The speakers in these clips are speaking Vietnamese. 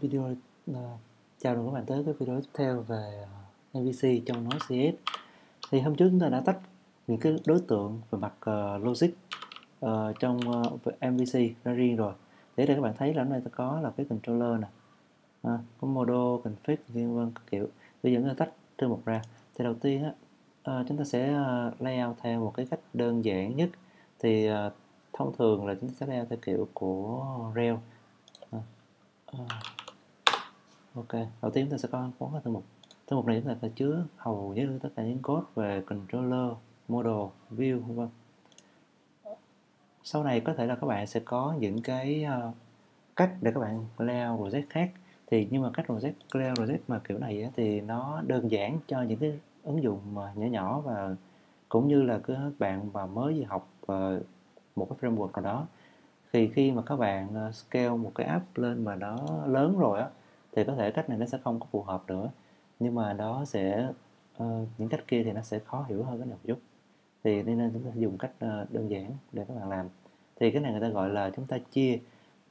video uh, chào mừng các bạn tới cái video tiếp theo về ờ, uh, MVC trong nói CS thì hôm trước chúng ta đã tách những cái đối tượng về mặt uh, logic uh, trong uh, MVC ra riêng rồi. Để đây các bạn thấy là hôm nay ta có là cái controller nè à, có model config vân vân các kiểu. Bây giờ chúng ta tách trên một ra. Thì đầu tiên á uh, chúng ta sẽ uh, layout theo một cái cách đơn giản nhất. Thì uh, thông thường là chúng ta sẽ layout theo kiểu của Rail uh, uh, ok đầu tiên chúng ta sẽ có có cái thư mục. Thư mục này chúng ta sẽ chứa hầu như tất cả những code về controller model view vân vân. Sau này có thể là các bạn sẽ có những cái uh, cách để các bạn layout project khác. Thì nhưng mà cách project layout project mà kiểu này á, thì nó đơn giản cho những cái ứng dụng mà nhỏ nhỏ và cũng như là các bạn mà mới vừa học uh, một cái framework nào đó. Thì khi mà các bạn ờ, scale một cái app lên mà nó lớn rồi á thì có thể cách này nó sẽ không có phù hợp nữa. Nhưng mà đó sẽ uh, những cách kia thì nó sẽ khó hiểu hơn cái này một chút. Thì nên chúng ta dùng cách uh, đơn giản để các bạn làm. Thì cái này người ta gọi là chúng ta chia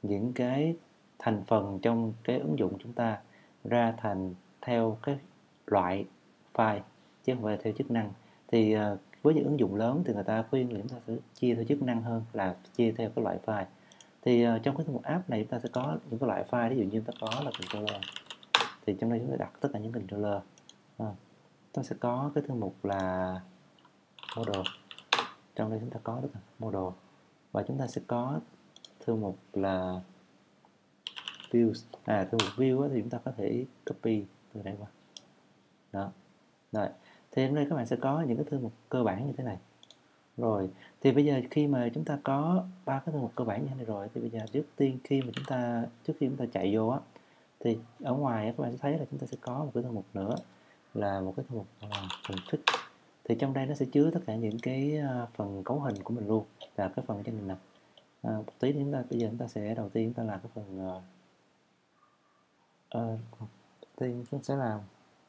những cái thành phần trong cái ứng dụng chúng ta ra thành theo cái loại file chứ không phải theo chức năng. Thì uh, với những ứng dụng lớn thì người ta khuyên là chúng ta sẽ chia theo chức năng hơn là chia theo cái loại file thì uh, trong cái thư mục app này chúng ta sẽ có những cái loại file ví dụ như chúng ta có là controller thì trong đây chúng ta đặt tất cả những controller. À, ta sẽ có cái thư mục là model. Trong đây chúng ta có tất cả model. Và chúng ta sẽ có thư mục là views. À thư mục view thì chúng ta có thể copy từ đây qua. Đó. Rồi. Thì hôm nay các bạn sẽ có những cái thư mục cơ bản như thế này rồi thì bây giờ khi mà chúng ta có ba cái thư mục cơ bản như thế này rồi thì bây giờ trước tiên khi mà chúng ta trước khi chúng ta chạy vô á thì ở ngoài các bạn sẽ thấy là chúng ta sẽ có một cái thư mục nữa là một cái thư mục là config thì trong đây nó sẽ chứa tất cả những cái ờ, phần cấu hình của mình luôn là cái phần trên này nè. À, một tí chúng ta bây giờ chúng ta sẽ đầu tiên chúng ta làm cái phần uh, uh, tiên chúng sẽ làm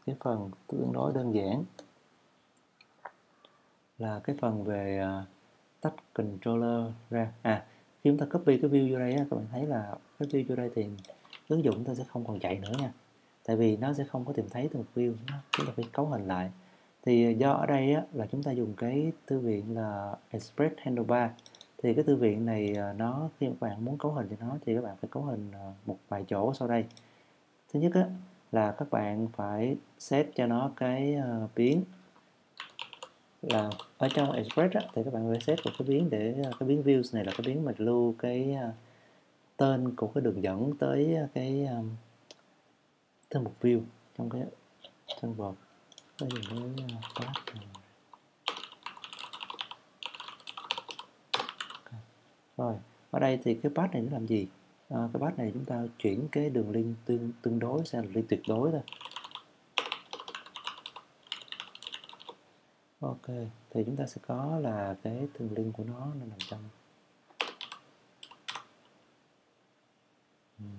cái phần tương đối đơn giản là cái phần về uh, tách controller ra. À khi chúng ta copy cái view vô đây á, các bạn thấy là cái view vô đây thì ứng dụng chúng ta sẽ không còn chạy nữa nha. Tại vì nó sẽ không có tìm thấy từ một view nó chúng ta phải cấu hình lại. Thì à, do ở đây á, là chúng ta dùng cái thư viện là Express Handlebar thì cái thư viện này à, nó khi các bạn muốn cấu hình cho nó thì các bạn phải cấu hình một vài chỗ sau đây. Thứ nhất á, là các bạn phải set cho nó cái uh, biến là ở trong Express á, thì các bạn reset một cái biến để ờ, cái biến views này là cái biến mà lưu cái ờ, tên của cái đường dẫn tới ờ, cái um, tên mục view trong cái thân bột cái uh, rồi ở đây thì cái path này nó làm gì? À, cái path này chúng ta chuyển cái đường link tương tương đối sang đường link tuyệt đối thôi. Ok thì chúng ta sẽ có là cái thường link của nó nó nằm trong. Hmm.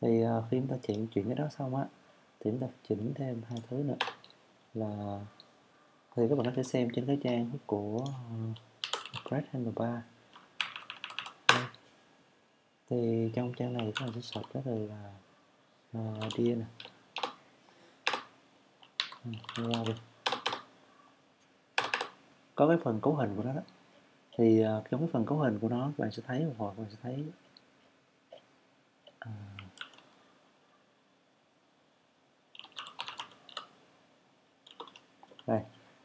Thì ờ, khi chúng ta chuyển chuyển cái đó xong á thì chúng ta chỉnh thêm hai thứ nữa. Là thì các bạn có thể xem trên cái trang của ờ, uh, Handlebar thì trong trang này các bạn sẽ search cái từ là Ờ, đi đia nè ừ, có cái phần cấu hình của nó đó. Thì ờ, trong cái phần cấu hình của nó các bạn sẽ thấy một hồi các bạn sẽ thấy à, đây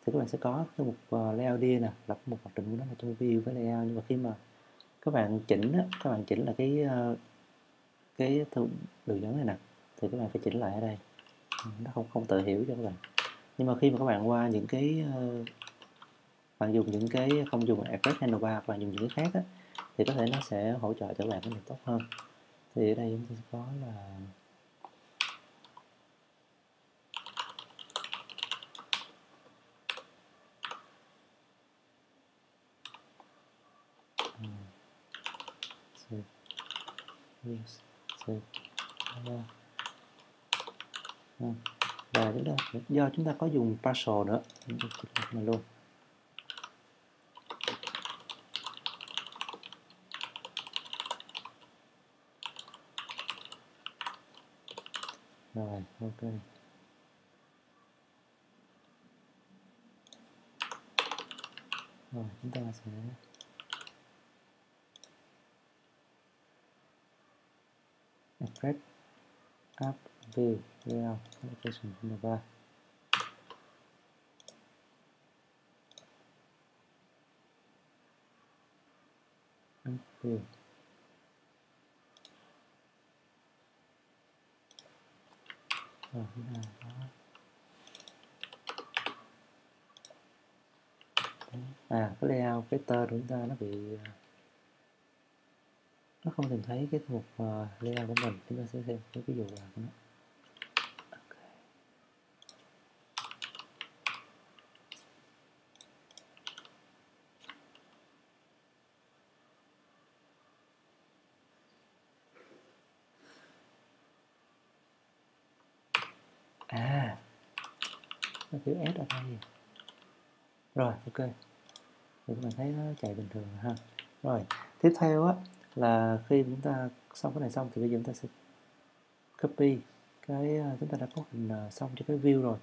thì các bạn sẽ có cái mục layout đi nè lập một hoạt định của nó là trong view với layout. Nhưng mà khi mà các bạn chỉnh á, các bạn chỉnh là cái cái đường dẫn này nè thì các bạn phải chỉnh lại ở đây. Ừ, nó không không tự hiểu cho các bạn. Nhưng mà khi mà các bạn qua những cái uh, bạn dùng những cái không dùng Express Handlebar và dùng những cái khác á, thì có thể nó sẽ hỗ trợ cho bạn cái này tốt hơn. Thì ở đây chúng ta sẽ có là ừ. yes, save và chúng ta do chúng ta có dùng partial nữa. Này luôn. Rồi, ok. Rồi, chúng ta sẽ effect app view layout application number app view rồi chúng ta có à cái layout, cái tên của chúng ta nó bị à, nó không tìm thấy cái mục uh, layout của mình. Chúng ta sẽ xem cái ví dụ là của nó. Okay. à. Nó chữ S ở đây. Rồi ok. Thì các bạn thấy nó chạy bình thường ha. Rồi tiếp theo á là khi chúng ta xong cái này xong thì bây giờ chúng ta sẽ copy cái à, chúng ta đã có hình à, xong cho cái view rồi.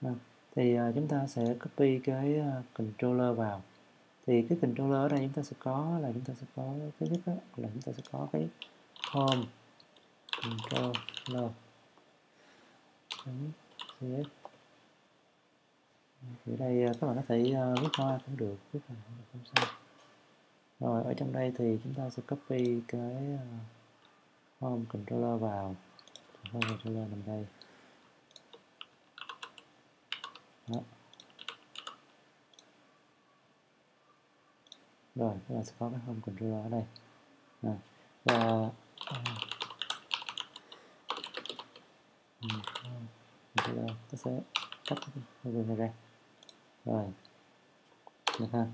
Vâng. À, thì chúng ta sẽ copy cái à, controller vào. Thì cái controller ở đây chúng ta sẽ có là chúng ta sẽ có thứ nhất đó, là chúng ta sẽ có cái home controller. Cs thì ở đây các bạn có thể viết hoa cũng được viết hoa không sao rồi ở trong đây thì chúng ta sẽ copy cái ờ, home controller vào. Home controller nằm đây. Đó. rồi chúng ta sẽ có cái home controller ở đây. À, và ờ, controller ta sẽ cắt cái này ra. Rồi được ha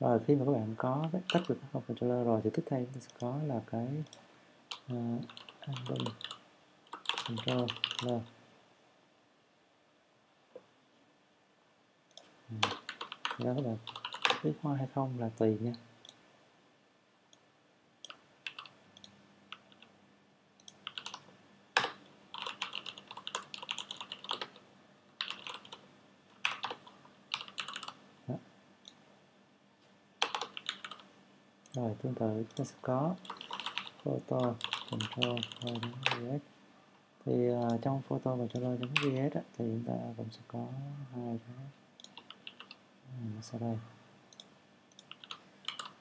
rồi khi mà các bạn có tách được các controller rồi thì tiếp theo chúng ta sẽ có là cái ờ, uh, album controller ừ. đó các bạn biết hoa hay không là tùy nha rồi tương tự chúng ta sẽ có photo control vs thì uh, trong photo và control vs thì chúng ta cũng sẽ có hai cái. Nó sau đây.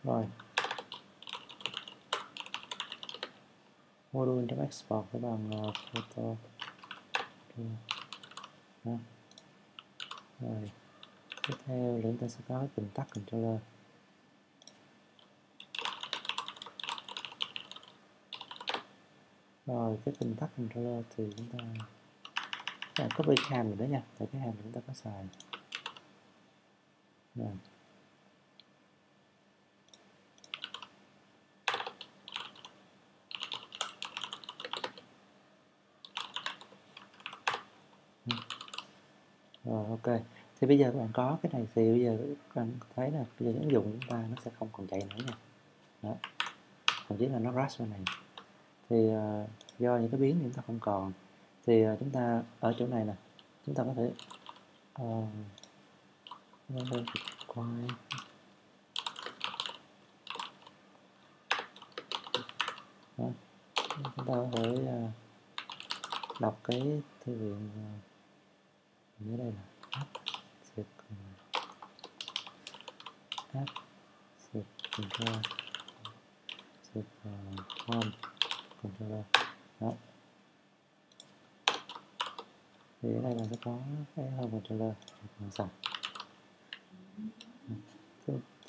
Rồi. Module trong export với bằng uh, photo đó. rồi. Tiếp theo chúng ta sẽ có cái bình tắt controller. Rồi cái phần tắt controller thì chúng ta à, có cái hàm rồi đó nha. Tại cái hàm chúng ta có xài. Rồi. Rồi ok. Thì bây giờ các bạn có cái này thì bây giờ các bạn thấy là bây giờ ứng dụng chúng ta nó sẽ không còn chạy nữa nha. Đó. Thậm chí là nó crash bên này thì uh, do những cái biến chúng ta không còn thì uh, chúng ta ở chỗ này nè chúng ta có thể uh, quay Đó. chúng ta có thể uh, đọc cái thư viện uh, ở đây là app save app save control save uh, home controller đó thì ở đây là sẽ có cái home controller mình xài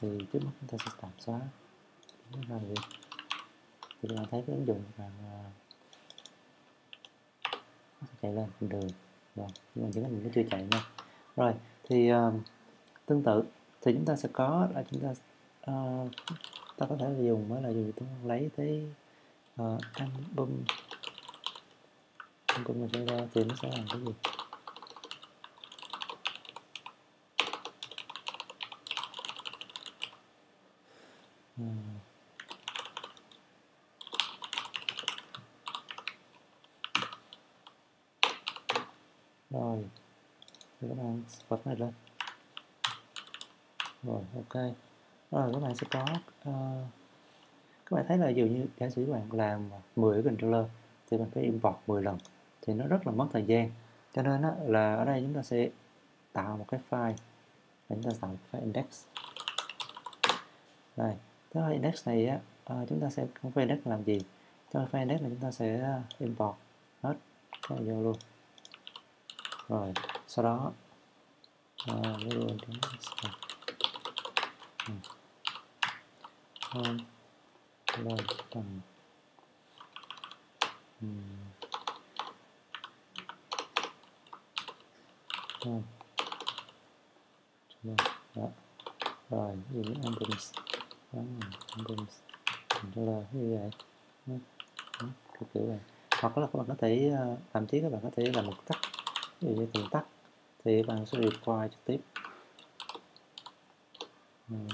thì trước mắt chúng ta sẽ tạm xóa. Cái ra gì thì các bạn thấy cái ứng dụng là à, nó sẽ chạy lên bình thường rồi nhưng mà những cái mình nó chưa chạy nha. Rồi thì uh, tương tự thì chúng ta sẽ có là chúng ta uh, ta có thể là dùng mới là dùng chúng lấy cái uh, album. Album này thì nó sẽ làm cái gì uh, rồi thì các bạn bật này lên. Rồi ok. Rồi các bạn sẽ có uh, các bạn thấy là dường như giả sử các bạn làm 10 controller thì bạn phải import 10 lần thì nó rất là mất thời gian. Cho nên á, là ở đây chúng ta sẽ tạo một cái file và chúng ta tạo một file index. Đây cái file index này á, uh, chúng ta sẽ không file index làm gì? Cho file index này chúng ta sẽ import hết cái vô luôn. Rồi sau đó uh, video home lên tầng home đó rồi gì albums đó albums controller như vậy đó. Đó. kiểu kiểu này hoặc là các bạn có thể uh, thậm chí các bạn có thể làm một tắt ví dụ như từng tắt thì bạn ừ. vâng, sẽ require trực tiếp. Uhm.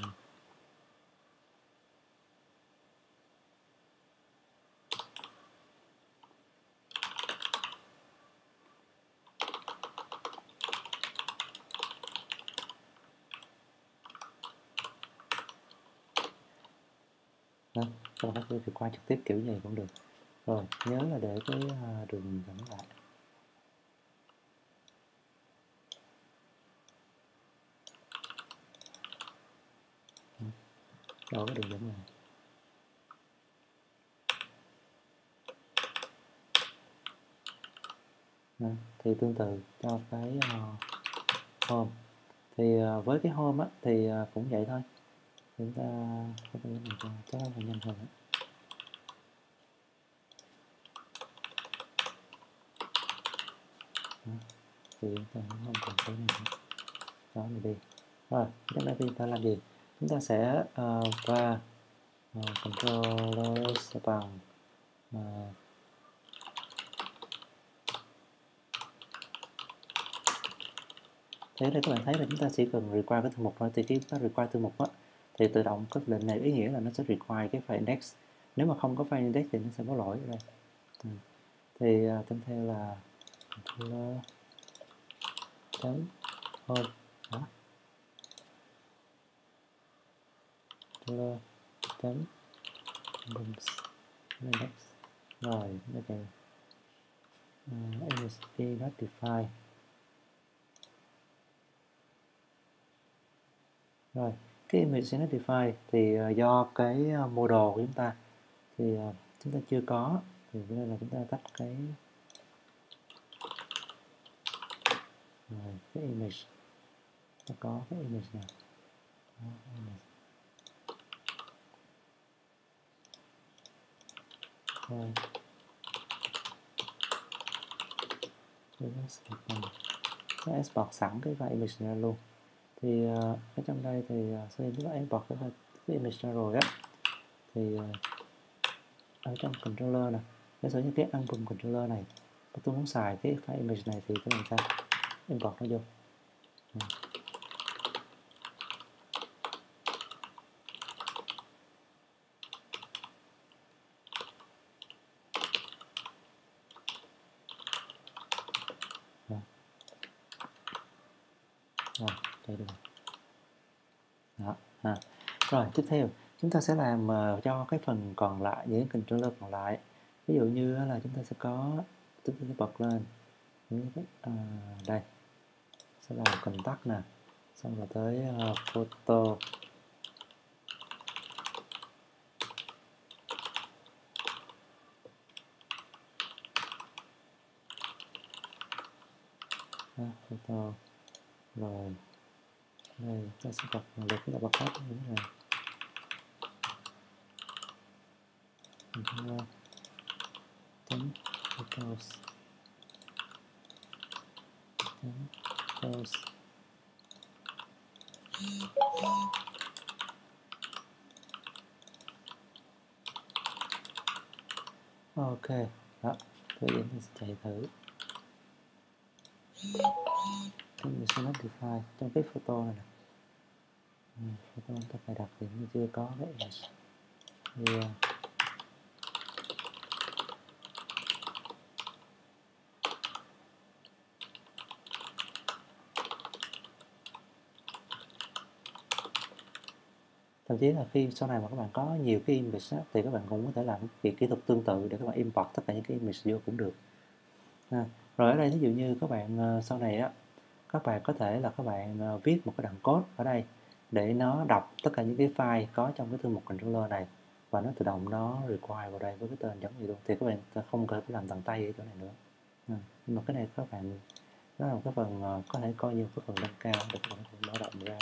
Đó, các bạn có thể qua trực tiếp kiểu gì cũng được. Rồi nhớ là để cái à, đường dẫn lại. Đâu cái đường dẫn này Đó, thì tương tự cho cái ờ, uh, home thì uh, với cái home á thì uh, cũng vậy thôi. Chúng ta có thể làm cho chắc là nhanh hơn đó. Thì chúng ta không cần cái này. Nữa. đó mình đi. Rồi chúng ta thì ta làm gì? Chúng ta sẽ uh, qua ờ, uh, controller sẽ bằng ờ. uh, thế đây các bạn thấy là chúng ta chỉ cần require cái thư mục thôi. Thì khi chúng ta require thư mục á thì tự động cái lệnh này ý nghĩa là nó sẽ require cái file index. Nếu mà không có file index thì nó sẽ có lỗi ở đây ừ. thì uh, tiếp theo là controller chấm home là tấm chấm linux rồi đây là uh, msp not rồi cái image notify thì uh, do cái ờ, uh, model của chúng ta. Thì uh, chúng ta chưa có. Thì nên là chúng ta tắt cái rồi cái image. Nó có cái image nào? Đó, image. Rồi nó export sẵn cái file image ra luôn. Thì ờ, ở trong đây thì ờ, sau khi chúng ta import cái, cái image ra rồi á thì ờ, ở trong controller này giả sử như cái album controller này tôi muốn xài cái file image này thì cái làm sao import nó vô ừ. rồi đây được đó à. rồi tiếp theo. Chúng ta sẽ làm uh, cho cái phần còn lại những controller còn lại. Ví dụ như là chúng ta sẽ có chúng ta sẽ bật lên. À, đây. Sẽ là contact nè. Xong rồi tới uh, photo. À, photo. Rồi. Đây ta sẽ bật một lượt chúng ta bật hết. Như thế này controller chấm photos chấm photos ok đó tôi đến mình sẽ chạy thử. Thì mình sẽ notify trong cái photo này nè. Ừ, photo ta phải đặt thì chưa có đấy thì thậm chí là khi sau này mà các bạn có nhiều cái image đó, thì các bạn cũng có thể làm cái kỹ thuật tương tự để các bạn import tất cả những cái image vô cũng được. À, rồi ở đây ví dụ như các bạn ờ, sau này á các bạn có thể là các bạn ờ, viết một cái đoạn code ở đây để nó đọc tất cả những cái file có trong cái thư mục controller này và nó tự động nó require vào đây với cái tên giống như luôn. Thì các bạn không cần phải làm bằng tay ở chỗ này nữa. À, nhưng mà cái này các bạn đó là một cái phần ờ, có thể coi như cái phần nâng cao để các bạn mở rộng ra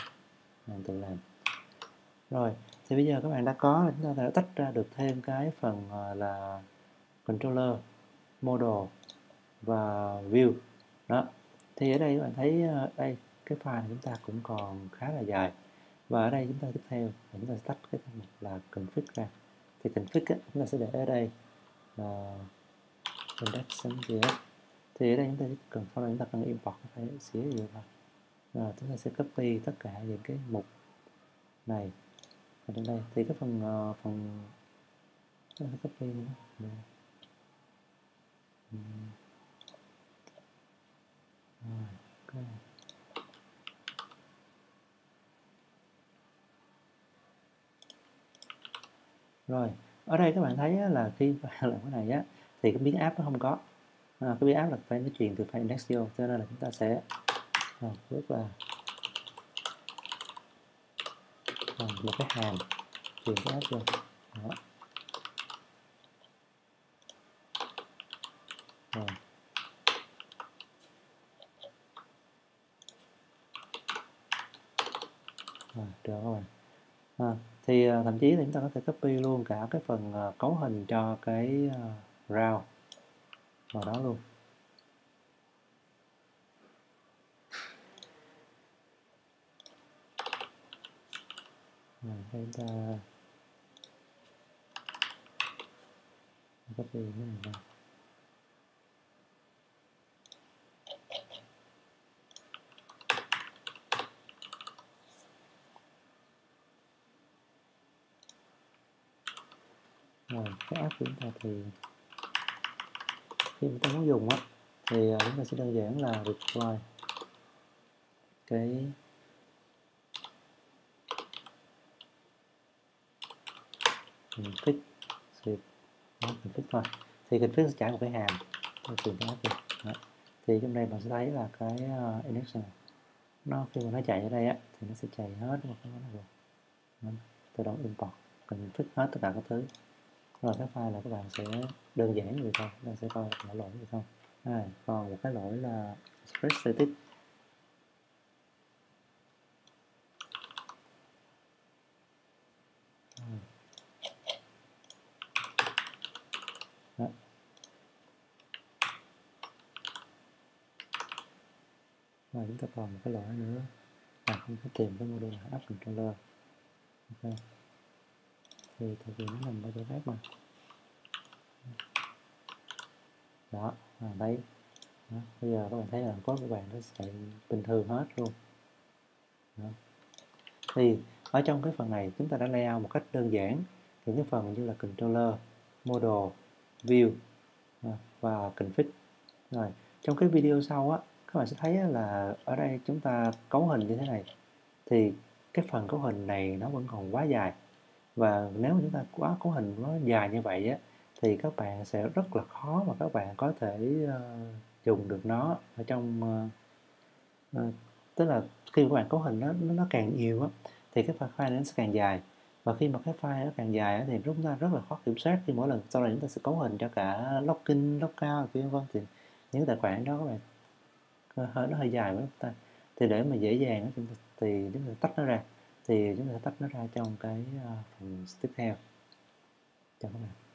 mình tự làm rồi thì bây giờ các bạn đã có là chúng ta đã tách ra được thêm cái phần ờ, là controller model và view. Đó thì ở đây các bạn thấy ờ, đây cái file này chúng ta cũng còn khá là dài. Và ở đây chúng ta tiếp theo chúng ta tách cái mục là config ra. Thì config ấy, chúng ta sẽ để ở đây là index.js thì ở đây chúng ta cần sau đó chúng ta cần import cái file xíu gì thôi. Rồi chúng ta sẽ copy tất cả những cái mục này ở trong đây thì cái phần uh, phần cái copy nữa rồi. Okay. rồi ở đây các bạn thấy là khi làm cái này á thì cái biến áp nó không có à, cái biến áp là phải nó truyền từ file index vô cho nên là chúng ta sẽ à, bước là à, một cái hàm. Truyền cái áp vô. Đó. Rồi. Rồi được các bạn. À, thì à, thậm chí là chúng ta có thể copy luôn cả cái phần à, cấu hình cho cái à, round vào đó luôn. Rồi chúng ta copy cái này ra rồi cái app của chúng ta thì khi chúng ta muốn dùng á, thì à, chúng ta sẽ đơn giản là reply cái config xịt config thôi. Thì config sẽ trả một cái hàm truyền cho app đi thì trong đây bạn sẽ thấy là cái ờ, uh, index này nó khi mà nó chạy ở đây á thì nó sẽ chạy hết một cái này rồi. Tự động import config hết tất cả các thứ. Rồi cái file là các bạn sẽ đơn giản như vậy thôi các bạn sẽ coi lỗi lỗi gì không à, còn một cái lỗi là spread static và chúng ta còn một cái lỗi nữa. Là không có tìm cái module là app controller ok. Thì tại vì nó nằm ở chỗ khác mà. Đó à, đây, đó. bây giờ các bạn thấy là code của bạn nó sẽ bình thường hết luôn. Đó. thì ở trong cái phần này chúng ta đã layout một cách đơn giản những cái phần như là controller model view à, và config. Rồi trong cái video sau á các bạn sẽ thấy là ở đây chúng ta cấu hình như thế này. Thì cái phần cấu hình này nó vẫn còn quá dài. Và nếu mà chúng ta quá cấu hình nó dài như vậy á thì các bạn sẽ rất là khó mà các bạn có thể uh, dùng được nó ở trong uh, uh, tức là khi các bạn cấu hình nó nó càng nhiều á thì cái file nó sẽ càng dài. Và khi mà cái file nó càng dài á, thì chúng ta rất là khó kiểm soát khi mỗi lần sau này chúng ta sẽ cấu hình cho cả login logout vân vân thì những tài khoản đó các bạn hơi nó hơi dài với chúng ta. Thì để mà dễ dàng chúng ta, thì chúng ta tách nó ra. Thì chúng ta tách nó ra trong cái à, phần tiếp theo. Chào các bạn